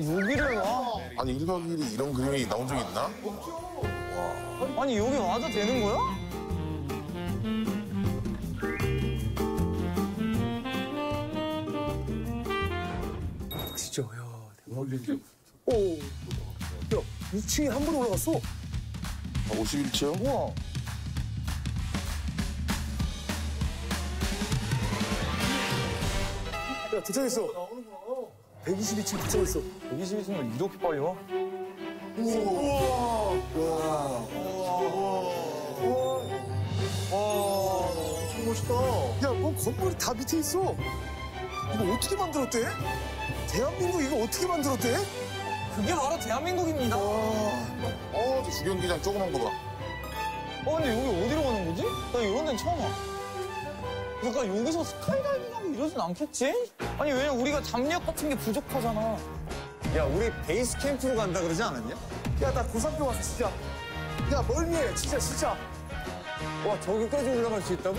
여기를 와? 아니 1박 2일이 이런 그림이 나온 적 있나? 아니 여기 와도 되는 거야? 진짜 야 대박이지. 오. 야 2층에 한 번에 올라갔어. 아, 51층? 우와. 야 도착했어. 122층 도착했어. 122층을 이렇게 빨리 와? 엄청 멋있다. 야, 뭐 건물이 다 밑에 있어. 이거 어떻게 만들었대? 대한민국 이거 어떻게 만들었대? 그게 바로 대한민국입니다. 어, 어, 저 주경기장 조그만 거 봐. 근데 여기 어디로 가는 거지? 나 이런 데는 처음 와. 잠깐 여기서 스카이다이빙 하고 이러진 않겠지? 아니 왜냐면 우리가 담력 같은 게 부족하잖아. 야 우리 베이스 캠프로 간다 그러지 않았냐? 야, 나 고3때 왔어, 진짜. 야, 멀미해, 진짜, 진짜. 와 저기까지 올라갈 수 있다고?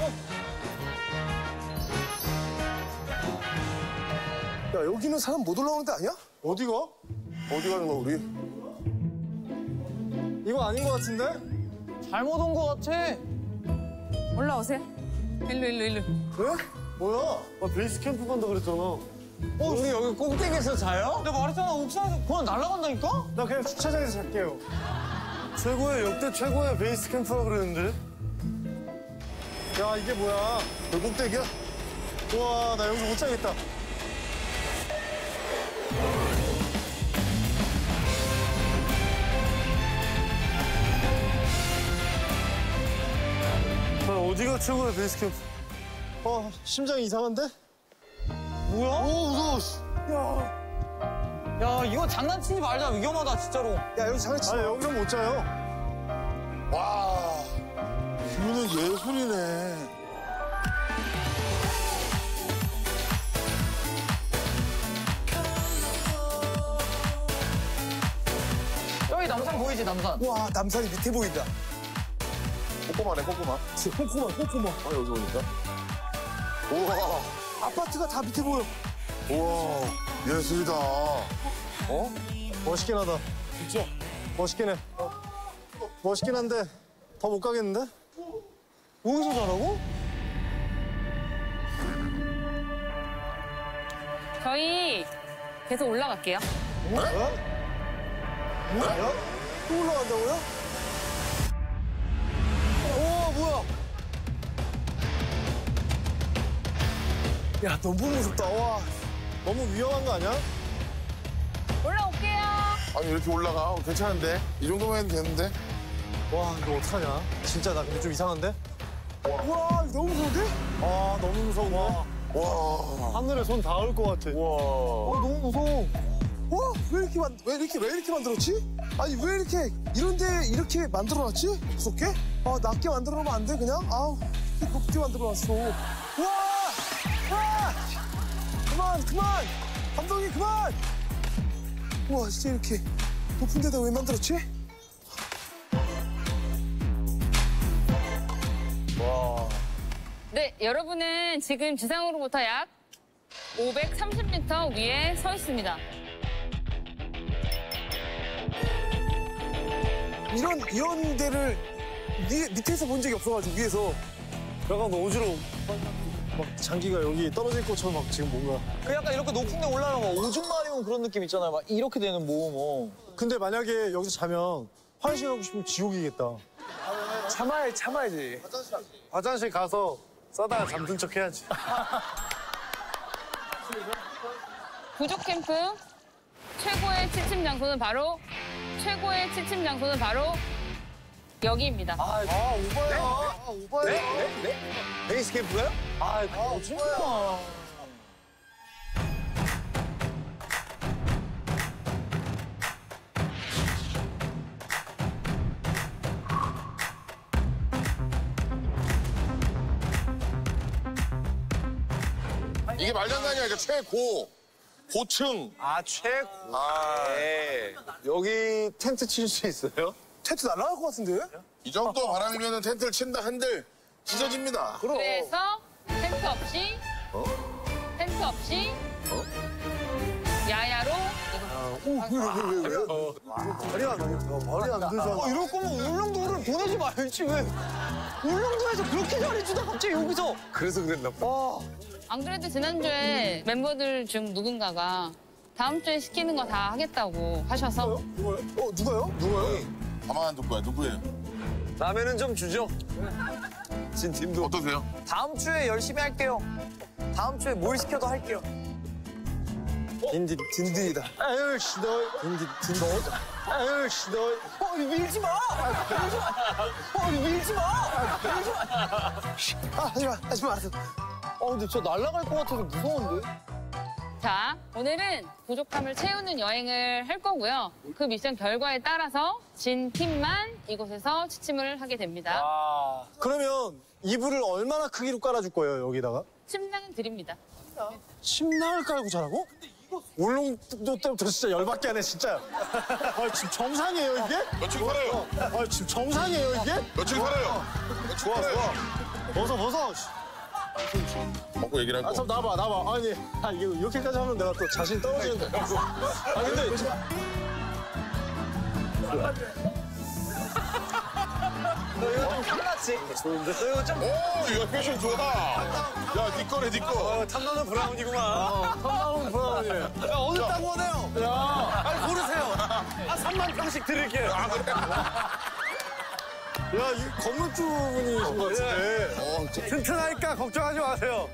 야, 여기는 사람 못 올라오는 데 아니야? 어디가? 어디 가는 거야, 우리? 이거 아닌 것 같은데? 잘못 온거 같아. 올라오세요. 일로 일로 일로. 왜? 뭐야? 아, 베이스 캠프 간다 그랬잖아. 어, 우리 여기 꼭대기에서 자요? 내가 말했잖아, 옥상에서 그냥 날아간다니까? 나 그냥 주차장에서 잘게요. 최고의, 역대 최고의 베이스 캠프라 그랬는데? 야, 이게 뭐야? 너 꼭대기야? 우와, 나 여기서 못 자겠다. 아, 어디가 최고의 베이스 캠프? 어, 심장이 이상한데? 뭐야? 오, 무서워. 씨. 야, 야, 이거 장난치지 말자. 위험하다, 진짜로. 야, 여기 장난치지 마. 아, 여기서 못 자요. 와, 뷰는 예술이네. 여기 남산 보이지, 남산? 와, 남산이 밑에 보인다. 꼬꼬마네, 꼬꼬마. 진짜 꼼꼼한, 꼼꼼한. 아, 여기 오니까. 우와, 아파트가 다 밑에 보여. 우와, 예술이다. 어? 멋있긴 하다. 진짜? 멋있긴 해. 멋있긴 한데 더 못 가겠는데? 여기서 자라고? 저희 계속 올라갈게요. 뭐야? 또 올라간다고요? 오, 뭐야? 야, 너무 무섭다. 와, 너무 위험한 거 아니야? 올라올게요. 아니, 이렇게 올라가. 어, 괜찮은데? 이 정도면 해도 되는데? 와, 이거 어떡하냐? 진짜 나 근데 좀 이상한데? 와, 너무 무서운데? 아, 너무 무서운데? 와, 하늘에 손 닿을 것 같아. 와. 어, 너무 무서워. 와, 왜 이렇게 만, 왜 이렇게, 왜 이렇게 만들었지? 아니, 왜 이렇게, 이런데 이렇게 만들어놨지? 무섭게? 아, 낮게 만들어 놓으면 안 돼, 그냥? 아우, 높게 만들어 놨어. 와! 와! 그만, 그만! 감독님, 그만! 우와, 진짜 이렇게 높은 데다 왜 만들었지? 네, 여러분은 지금 지상으로부터 약 530m 위에 서 있습니다. 이런, 이런 데를 위, 밑에서 본 적이 없어가지고, 위에서. 약간 어지러워. 막 장기가 여기 떨어질 것처럼 막 지금 뭔가. 그 약간 이렇게 높은 데 올라가면 오줌 마려운 그런 느낌 있잖아요. 막 이렇게 되는 뭐, 뭐. 근데 만약에 여기서 자면 화장실 가고 싶으면 지옥이겠다. 참아야 참아야지. 화장실 가서 싸다가 잠든 척 해야지. 부족 캠프 최고의 취침 장소는 바로 최고의 취침 장소는 바로 여기입니다. 아 오바야. 아 오바야. 네? 베이스 캠프가요? 아, 거짓말. 이게 말도 안 되는 게 아니라 최고, 고층. 아, 최고. 아, 네. 여기 텐트 칠 수 있어요? 텐트 날아갈 것 같은데? 이 정도 바람이면 텐트를 친다 한들 찢어집니다. 그래서 텐트 없이 텐트 없이 야야로 이거 머리 안 들어. 머리 안 들잖아. 어, 이럴 거면 울릉도를 보내지 말지 왜? 울릉도에서 그렇게 잘해주다 갑자기 여기서. 그래서 그랬나 봐. 안 그래도 지난주에 멤버들 중 누군가가 다음 주에 시키는 거 다 하겠다고 하셔서 누가요? 어, 누가요? 누가요? 가만 누구야 누구예요? 라면은 좀 주죠. 진 팀도. 어떠세요? 다음 주에 열심히 할게요. 다음 주에 뭘 시켜도 할게요. 딘딘, 딘딘이다. 아유 씨 너. 딘딘, 딘딘. 아유 씨 너. 어 밀지 마. 밀지 마. 어 밀지 마. 밀지 마. 아, 하지 마, 하지 마. 아 근데 저 날아갈 것 같아서 무서운데. 자 오늘은 부족함을 채우는 여행을 할 거고요. 그 미션 결과에 따라서 진 팀만 이곳에서 취침을 하게 됩니다. 아. 그러면 이불을 얼마나 크기로 깔아줄 거예요, 여기다가? 침낭은 드립니다. 침낭을 깔고 자라고? 울릉도 때부터 진짜 열받게 하네, 진짜. 아, 지금 정상이에요, 이게? 며칠 살아요? 아, 지금 정상이에요, 이게? 며칠 살아요? 좋아? 좋아. 벗어, 벗어. 먹고 얘기를 아, 하고. 참, 나봐, 나봐. 아니, 아, 이게 이렇게까지 하면 내가 또 자신 떨어지는데. 아, 근데. 너 이거 좀 탐났지? 좋은데? 너 이거 좀. 오, 야 패션 좋아. 야, 네 거네, 네 거. 탐나는 브라운이구만. 탐나는 브라운이네. 야 어느 딱 원해요? 야, 아니 고르세요. 아 3만 평씩 드릴게요. 아, 그래? 야, 이 건물주 분이신 것 같은데. 어, 저- 튼튼하니까 걱정하지 마세요.